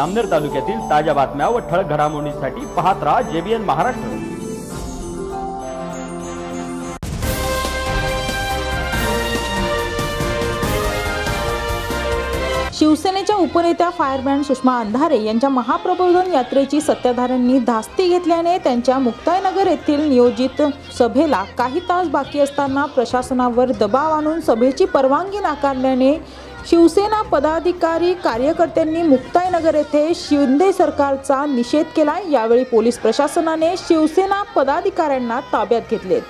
अमनेर तालुक्यातील ताज्या बातम्या व ठळक घडामोडींसाठी पाहत राहा जेबीएन महाराष्ट्र. शिवसेनेच्या उपनेत्या फायरमॅन सुषमा अंधारे यांच्या महाप्रबोधन यात्रेची सत्ताधाऱ्यांनी धास्ती घेतल्याने त्यांच्या मुक्ताईनगर येथील नियोजित सभेला काही तास बाकी असताना प्रशासनावर दबाव आणून सभेची परवानगी नाकारल्याने शिवसेना पदाधिकारी कार्यकर्त्यांनी मुक्ताईनगर येथे शिंदे सरकारचा निषेध केला यावेळी पोलीस प्रशासनाने शिवसेना पदाधिकाऱ्यांना ताब्यात घेतलेत.